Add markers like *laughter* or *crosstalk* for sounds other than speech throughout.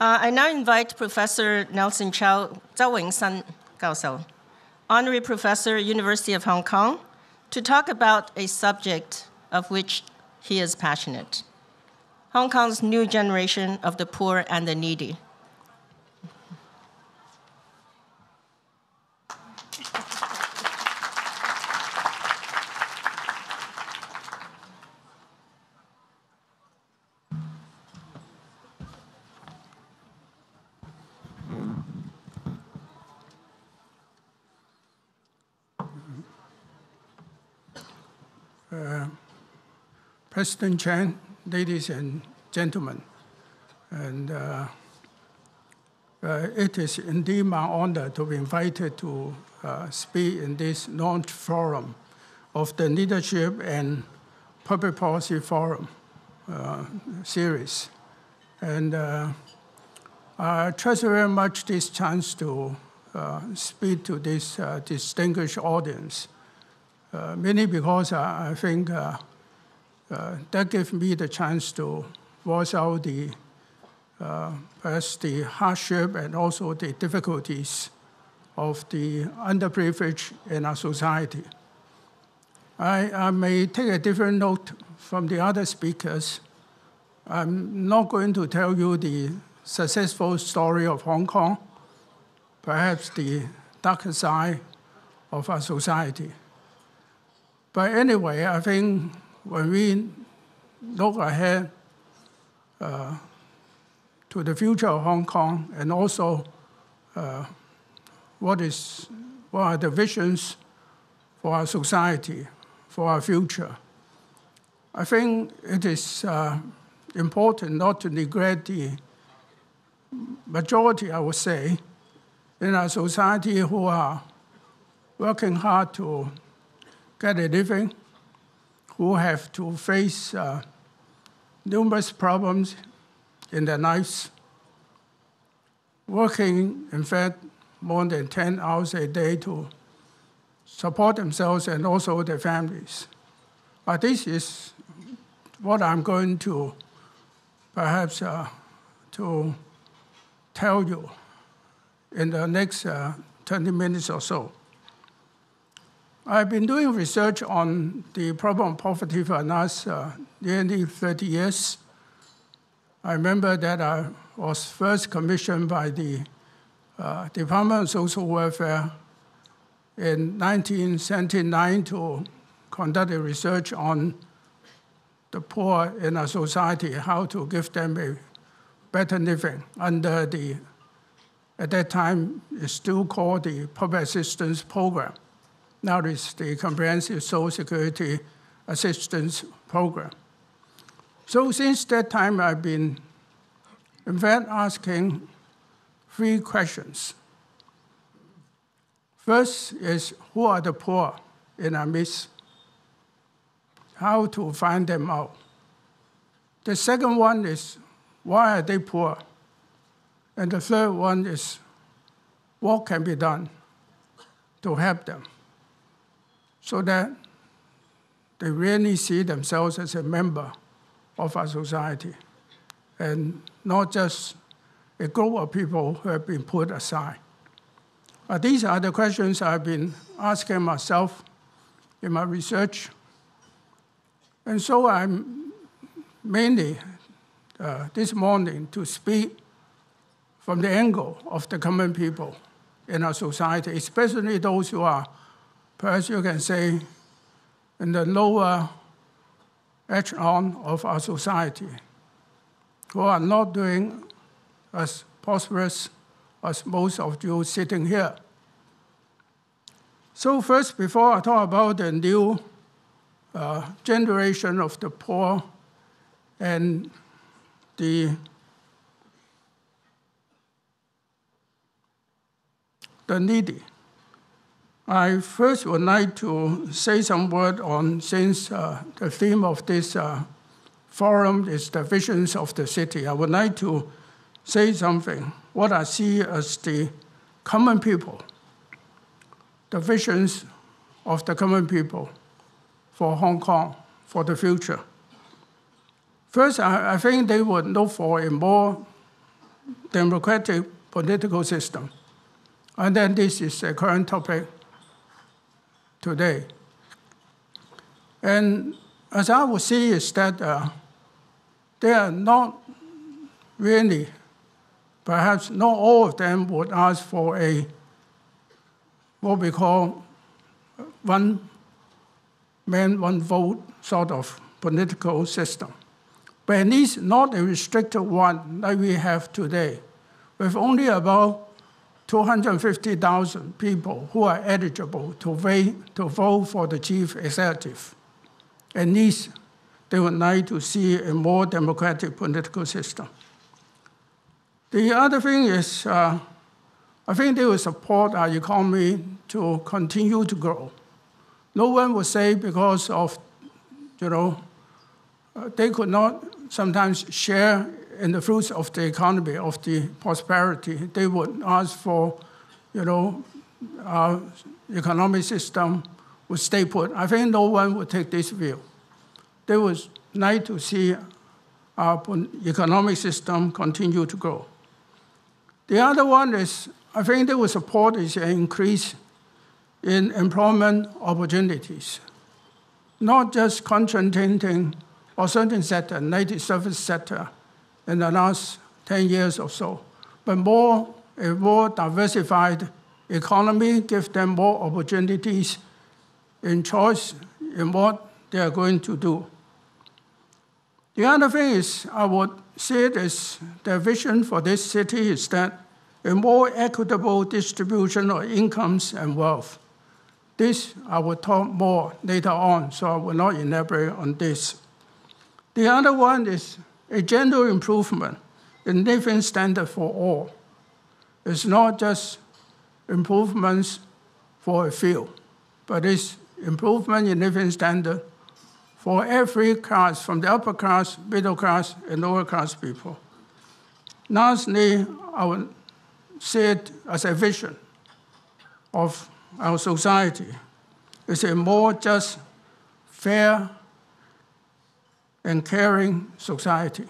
Uh, I now invite Professor Nelson Chow Zhao Wing-sun Gaosao, Honorary Professor, University of Hong Kong, to talk about a subject of which he is passionate. Hong Kong's new generation of the poor and the needy. President Chan, ladies and gentlemen, and uh, uh, it is indeed my honor to be invited to uh, speak in this launch forum of the Leadership and Public Policy Forum uh, series. And uh, I treasure very much this chance to uh, speak to this distinguished audience, mainly because I, think that gave me the chance to voice out the uh, perhaps the hardship and also the difficulties of the underprivileged in our society. I, I may take a different note from the other speakers. I'm not going to tell you the successful story of Hong Kong, perhaps the darker side of our society. But anyway, I think when we look ahead uh, to the future of Hong Kong and also uh, what is what are the visions for our society, for our future. I think it is uh, important not to neglect the majority, I would say, in our society who are working hard to get a living, who have to face uh, numerous problems in their lives, working, in fact, more than 10 hours a day to support themselves and also their families. But this is what I'm going to perhaps uh, to tell you in the next uh, 20 minutes or so. I've been doing research on the problem of poverty for last uh, nearly 30 years. I remember that I was first commissioned by the uh, Department of Social Welfare in 1979 to conduct a research on the poor in our society, how to give them a better living under the, at that time, it's still called the Public Assistance Program. Now it's the Comprehensive Social Security Assistance Program. So since that time, I've been, in fact, asking three questions. First is who are the poor in our midst? How to find them out. The second one is why are they poor? And the third one is what can be done to help them so that they really see themselves as a member of our society and not just a group of people who have been put aside. These are the questions I've been asking myself in my research. And so I'm mainly uh, this morning to speak from the angle of the common people in our society, especially those who are perhaps you can say, in the lower echelon of our society, who are not doing as prosperous as most of you sitting here. So first, before I talk about the new uh, generation of the poor and the the needy. I first would like to say some word on, since uh, the theme of this uh, forum is the visions of the city, I would like to say something, what I see as the common people, the visions of the common people for Hong Kong, for the future. First, I, I think they would look for a more democratic political system. And then this is a current topic today. And as I would see is that uh, they are not really, perhaps not all of them would ask for a what we call one man, one vote sort of political system. But at least not a restricted one like we have today, with only about 250,000 people who are eligible to vote, for the chief executive. At least they would like to see a more democratic political system. The other thing is, uh, I think they will support our economy to continue to grow. No one would say because of, you know, uh, they could not sometimes share in the fruits of the economy, of the prosperity. They would ask for, you know, our economic system would stay put. I think no one would take this view. They would like to see our economic system continue to grow. The other one is, I think they would support is an increase in employment opportunities, not just concentrating on certain sector, the service sector, in the last 10 years or so, but more a more diversified economy gives them more opportunities in choice in what they are going to do. The other thing is, I would say is the vision for this city is that a more equitable distribution of incomes and wealth. This I will talk more later on, so I will not elaborate on this. The other one is a general improvement in living standard for all. It's not just improvements for a few, but it's improvement in living standard for every class, from the upper class, middle class, and lower class people. Lastly, I would see it as a vision of our society. It's a more just, fair, and caring society.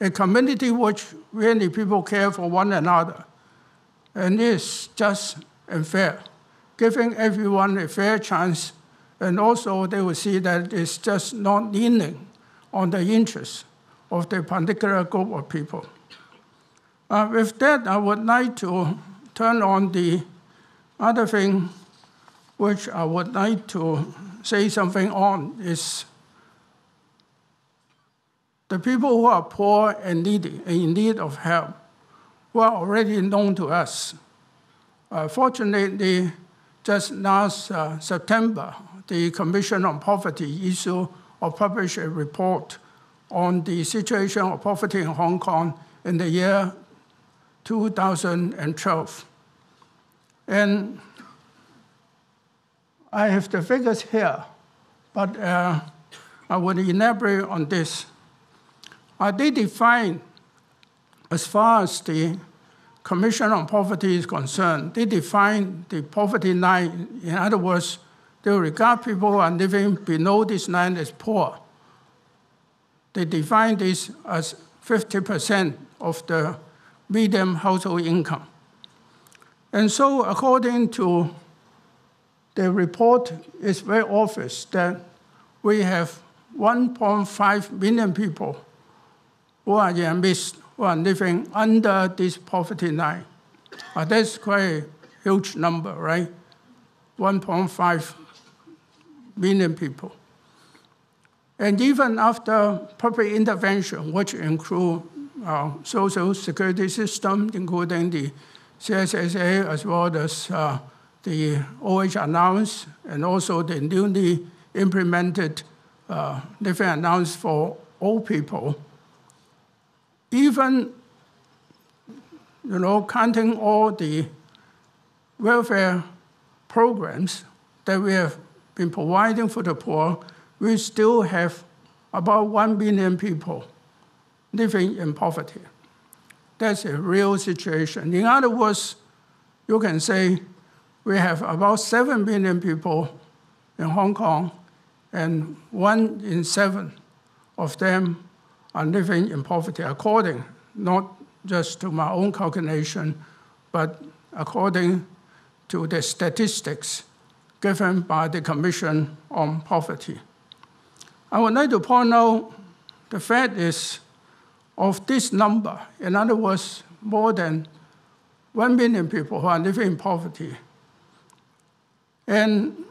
A community which really people care for one another and is just and fair, giving everyone a fair chance, and also they will see that it's just not leaning on the interests of the particular group of people. Uh, with that, I would like to turn on the other thing which I would like to say something on is the people who are poor and needy in need of help who are already known to us. Uh, fortunately, just last uh, September, the Commission on Poverty issued or published a report on the situation of poverty in Hong Kong in the year 2012. And I have the figures here, but uh, I will elaborate on this. Uh, they define, as far as the Commission on Poverty is concerned, they define the poverty line. In other words, they regard people who are living below this line as poor. They define this as 50% of the median household income. And so, according to the report, it's very obvious that we have 1.5 million people who are in midst, who are living under this poverty line. Uh, that's quite a huge number, right? 1.5 million people. And even after public intervention, which include uh, social security system, including the CSSA as well as uh, the OH allowance, and also the newly implemented uh, living allowance for old people, even you know, counting all the welfare programs that we have been providing for the poor, we still have about 1 billion people living in poverty. That's a real situation. In other words, you can say we have about 7 million people in Hong Kong, and one in seven of them are living in poverty, according not just to my own calculation, but according to the statistics given by the Commission on Poverty. I would like to point out the fact is of this number, in other words, more than 1 million people who are living in poverty. And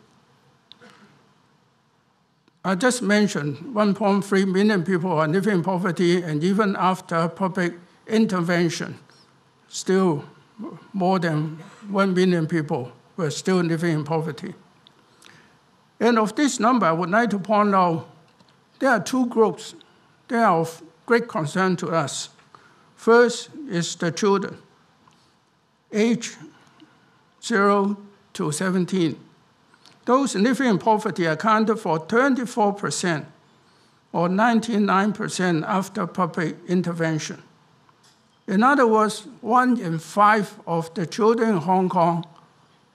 I just mentioned 1.3 million people are living in poverty, and even after public intervention, still more than 1 million people were still living in poverty. And of this number, I would like to point out there are two groups that are of great concern to us. First is the children, age 0 to 17 those living in poverty accounted for 24% or 99% after public intervention. In other words, one in five of the children in Hong Kong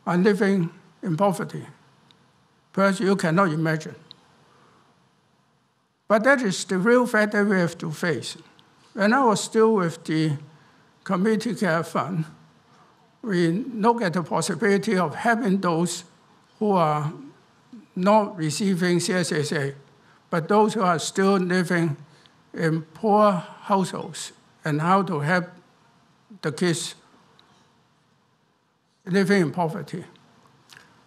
are living in poverty. Perhaps you cannot imagine. But that is the real fact that we have to face. When I was still with the Community Care Fund, we look at the possibility of having those who are not receiving CSSA, but those who are still living in poor households and how to help the kids living in poverty.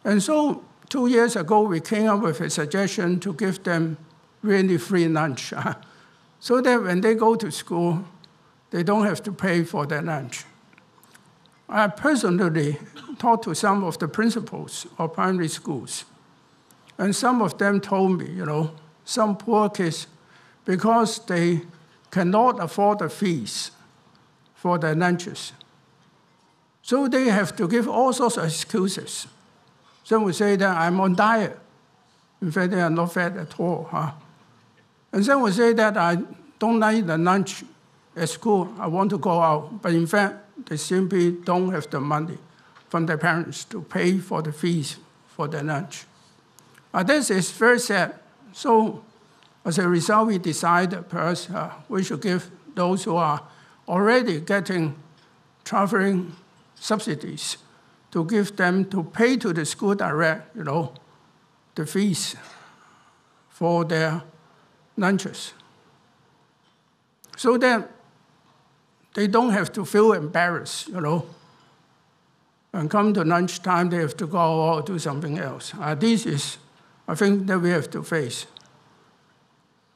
And so two years ago, we came up with a suggestion to give them really free lunch *laughs* so that when they go to school, they don't have to pay for their lunch. I personally talked to some of the principals of primary schools, and some of them told me, you know, some poor kids, because they cannot afford the fees for their lunches, so they have to give all sorts of excuses. Some will say that I'm on diet. In fact, they are not fat at all. Huh? And some will say that I don't like the lunch at school. I want to go out. But in fact, they simply don't have the money from their parents to pay for the fees for their lunch. Uh, this is very sad. So, as a result, we decided perhaps uh, we should give those who are already getting traveling subsidies to give them to pay to the school direct, you know, the fees for their lunches. So that they don't have to feel embarrassed, you know. And come to lunchtime, they have to go or do something else. Uh, this is, I think, that we have to face.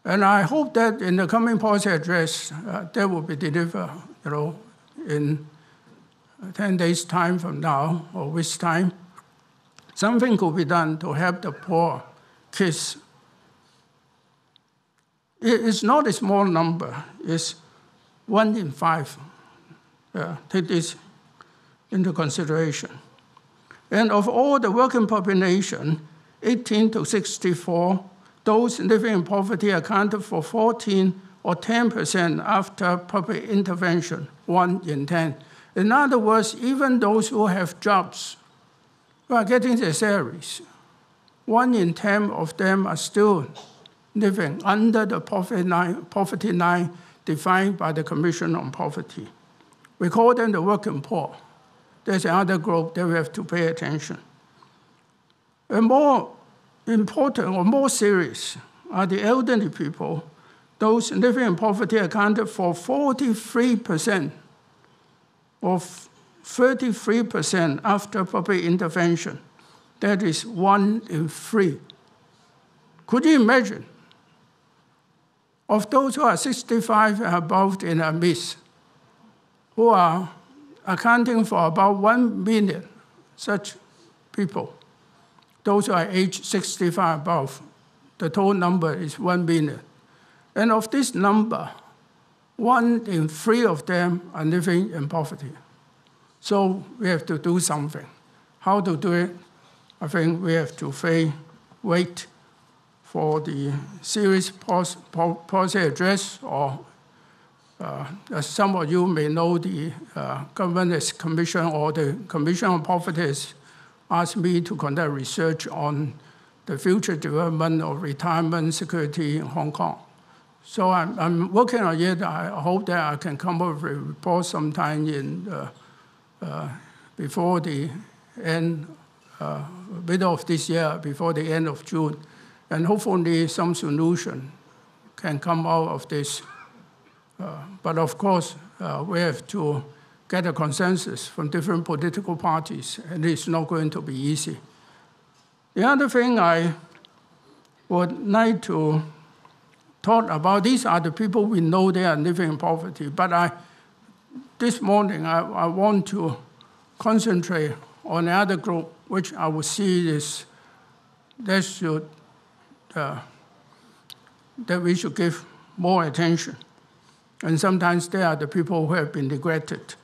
And I hope that in the coming policy address, uh, that will be delivered, you know, in 10 days' time from now or week's time. Something could be done to help the poor kids. It's not a small number. It's one in five uh, take this into consideration. And of all the working population, 18 to 64, those living in poverty accounted for 14 or 10% after public intervention, one in 10. In other words, even those who have jobs who are getting their salaries, one in 10 of them are still living under the poverty line, poverty line defined by the Commission on Poverty. We call them the working poor. There's another group that we have to pay attention. And more important or more serious are the elderly people. Those living in poverty accounted for 43% of 33% after public intervention. That is one in three. Could you imagine of those who are 65 and above in our midst, who are accounting for about 1 million such people, those who are age 65 above, the total number is 1 million. And of this number, one in three of them are living in poverty. So we have to do something. How to do it? I think we have to wait for the series policy address, or uh, as some of you may know, the uh, Governance Commission or the Commission on Poverty asked me to conduct research on the future development of retirement security in Hong Kong. So I'm, I'm working on it. I hope that I can come up with a report sometime in uh, uh, before the end, uh, middle of this year, before the end of June, and hopefully some solution can come out of this. Uh, but of course, uh, we have to get a consensus from different political parties, and it's not going to be easy. The other thing I would like to talk about, these are the people we know they are living in poverty, but I, this morning I, I want to concentrate on another group, which I would see is that should uh, that we should give more attention. And sometimes they are the people who have been neglected.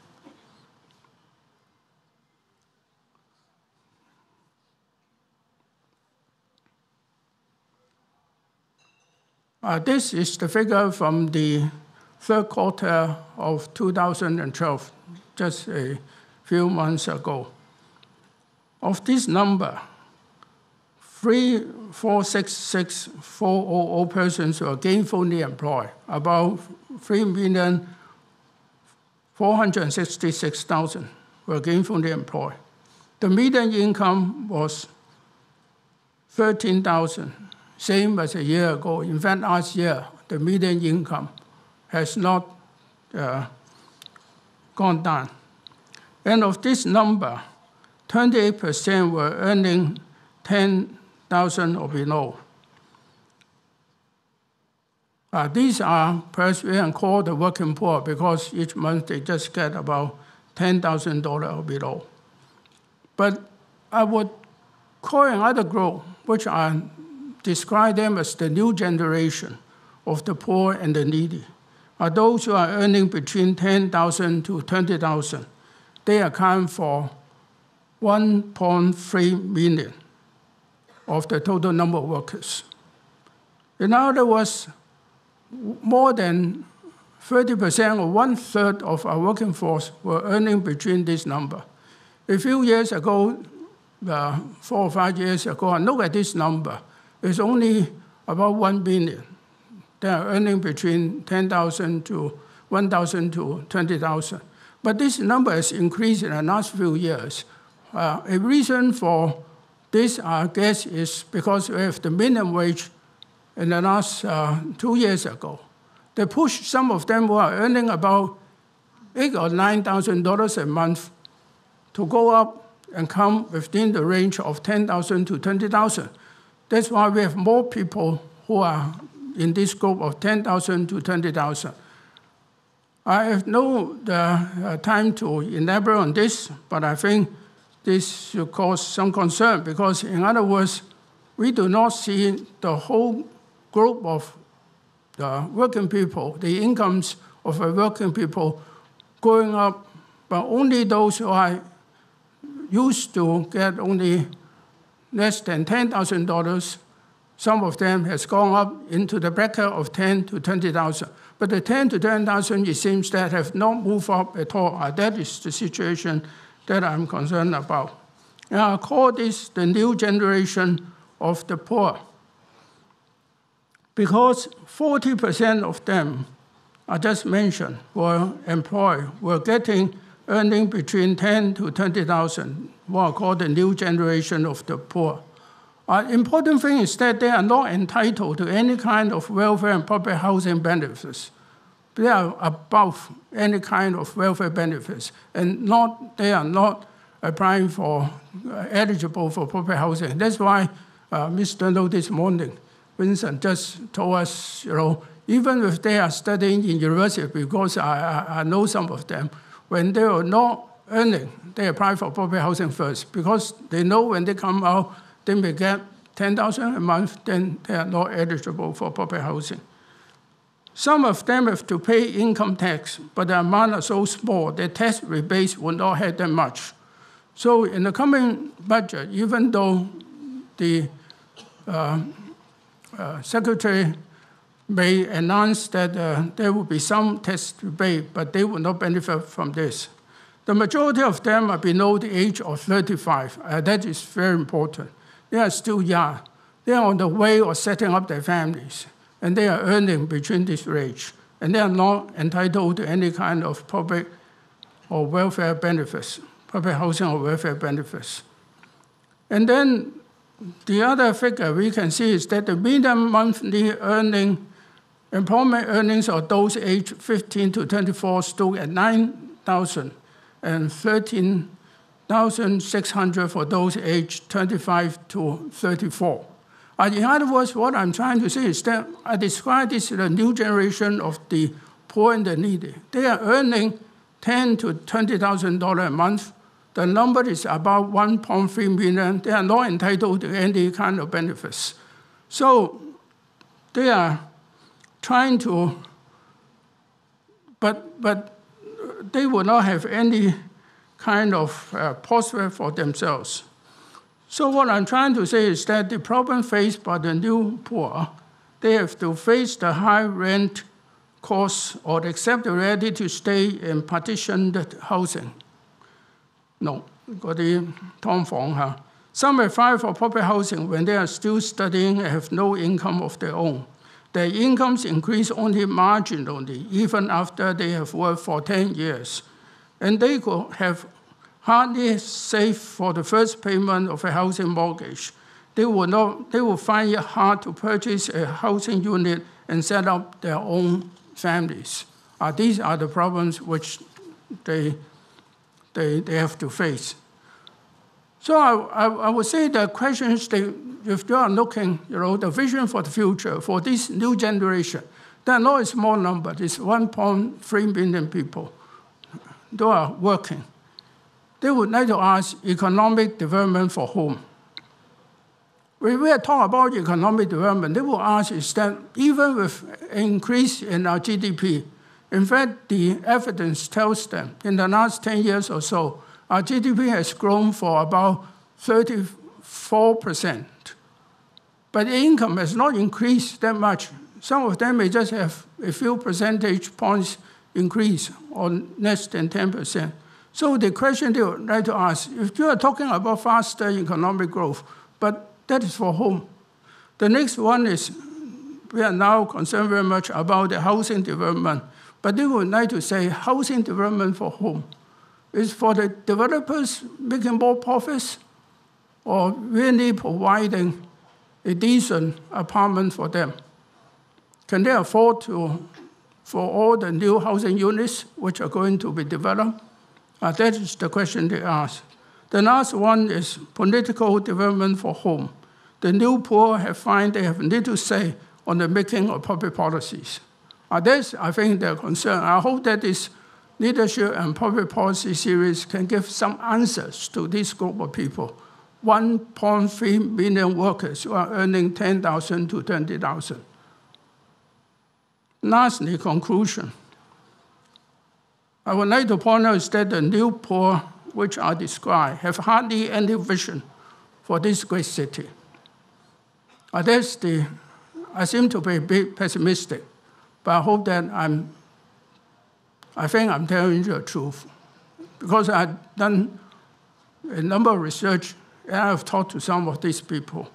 Uh, this is the figure from the third quarter of 2012, just a few months ago. Of this number, 346,400 persons were gainfully employed, about 3,466,000 were gainfully employed. The median income was 13,000 same as a year ago. In fact, last year, the median income has not uh, gone down. And of this number, 28% were earning 10,000 or below. Uh, these are perhaps we can call the working poor because each month they just get about $10,000 or below. But I would call another group, which I describe them as the new generation of the poor and the needy, are those who are earning between 10,000 to 20,000. They account for 1.3 million of the total number of workers. In other words, more than 30% or one third of our working force were earning between this number. A few years ago, uh, four or five years ago, I look at this number it's only about 1 billion. They are earning between 10,000 to 1,000 to 20,000. But this number has increased in the last few years. Uh, a reason for this, I guess, is because we have the minimum wage in the last uh, two years ago. They pushed some of them who are earning about eight or nine thousand dollars a month to go up and come within the range of ten thousand to twenty thousand. That's why we have more people who are in this group of 10,000 to 20,000. I have no uh, time to elaborate on this, but I think this should cause some concern because, in other words, we do not see the whole group of the working people, the incomes of the working people going up, but only those who are used to get only less than $10,000. Some of them has gone up into the bracket of 10 to 20,000. But the 10 to 10,000, it seems that have not moved up at all. Uh, that is the situation that I'm concerned about. And I call this the new generation of the poor. Because 40% of them, I just mentioned, were employed, were getting earning between 10 to 20,000 what I call the new generation of the poor. Uh, important thing is that they are not entitled to any kind of welfare and public housing benefits. They are above any kind of welfare benefits, and not they are not applying for uh, eligible for public housing. That's why uh, Mr. Lo this morning, Vincent just told us, you know, even if they are studying in university, because I, I, I know some of them, when they are not earning, they apply for public housing first because they know when they come out, they may get 10,000 a month, then they are not eligible for public housing. Some of them have to pay income tax, but the amount is so small, their tax rebates will not have that much. So in the coming budget, even though the uh, uh, secretary may announce that uh, there will be some tax rebate, but they will not benefit from this. The majority of them are below the age of 35. Uh, that is very important. They are still young. They are on the way of setting up their families. And they are earning between this range, and they are not entitled to any kind of public or welfare benefits, public housing or welfare benefits. And then the other figure we can see is that the median monthly earning, employment earnings of those aged 15 to 24 stood at 9,000 and 13,600 for those aged 25 to 34. Uh, in other words, what I'm trying to say is that I describe this as the new generation of the poor and the needy. They are earning ten to twenty thousand dollars a month. The number is about 1.3 million. They are not entitled to any kind of benefits. So they are trying to, but, but they will not have any kind of uh, prospect for themselves. So what I'm trying to say is that the problem faced by the new poor, they have to face the high rent costs or accept the reality to stay in partitioned housing. No, 嗰啲劏房吓。Some apply for public housing when they are still studying and have no income of their own. Their incomes increase only marginally, even after they have worked for 10 years. And they could have hardly saved for the first payment of a housing mortgage. They will, not, they will find it hard to purchase a housing unit and set up their own families. Uh, these are the problems which they, they, they have to face. So I, I, I would say the questions they, if you are looking, you know, the vision for the future for this new generation, they are not a small number. It's 1.3 billion people. They are working. They would like to ask economic development for whom? When we talking about economic development, they will ask is that even with increase in our GDP, in fact, the evidence tells them in the last 10 years or so, our GDP has grown for about 34%. But the income has not increased that much. Some of them may just have a few percentage points increase or less than 10%. So the question they would like to ask, if you are talking about faster economic growth, but that is for whom? The next one is we are now concerned very much about the housing development, but they would like to say housing development for whom? Is for the developers making more profits or really providing a decent apartment for them? Can they afford to, for all the new housing units which are going to be developed? Uh, that is the question they ask. The last one is political development for whom? the new poor have find they have little say on the making of public policies. Uh, that's, I think, their concern. I hope that this leadership and public policy series can give some answers to this group of people. 1.3 million workers who are earning 10,000 to 20,000. Lastly, conclusion. I would like to point out that the new poor, which I describe, have hardly any vision for this great city. Uh, that's the, I seem to be a bit pessimistic, but I hope that I'm, I think I'm telling you the truth. Because I've done a number of research and I've talked to some of these people.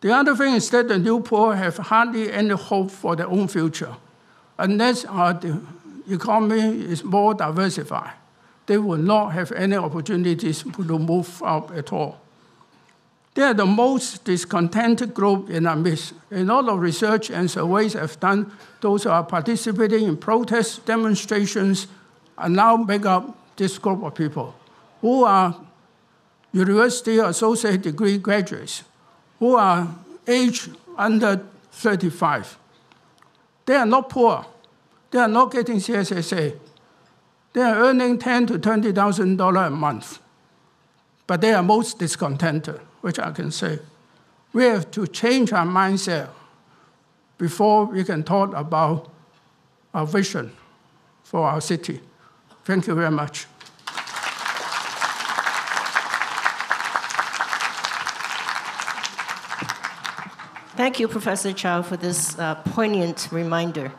The other thing is that the new poor have hardly any hope for their own future unless uh, the economy is more diversified. They will not have any opportunities to move up at all. They are the most discontented group in our midst. A lot of research and surveys have done. Those who are participating in protests, demonstrations, and now make up this group of people who are university associate degree graduates, who are aged under 35. They are not poor. They are not getting CSSA. They are earning ten to twenty thousand dollars a month, but they are most discontented which I can say. We have to change our mindset before we can talk about our vision for our city. Thank you very much. Thank you, Professor Chow, for this uh, poignant reminder.